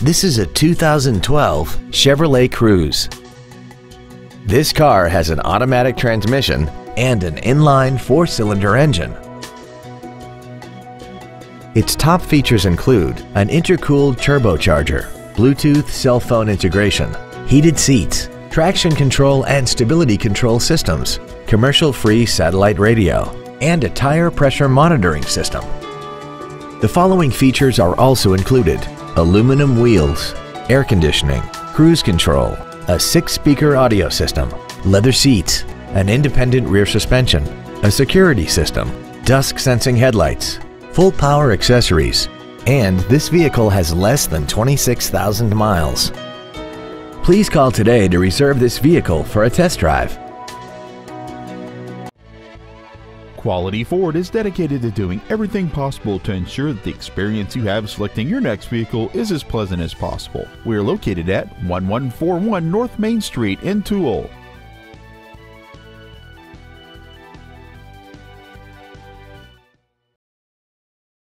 This is a 2012 Chevrolet Cruze. This car has an automatic transmission and an inline four-cylinder engine. Its top features include an intercooled turbocharger, Bluetooth cell phone integration, heated seats, traction control and stability control systems, commercial-free satellite radio, and a tire pressure monitoring system. The following features are also included. Aluminum wheels, air conditioning, cruise control, a six-speaker audio system, leather seats, an independent rear suspension, a security system, dusk sensing headlights, full power accessories, and this vehicle has less than 26,000 miles. Please call today to reserve this vehicle for a test drive. Quality Ford is dedicated to doing everything possible to ensure that the experience you have selecting your next vehicle is as pleasant as possible. We are located at 1141 North Main Street in Tooele.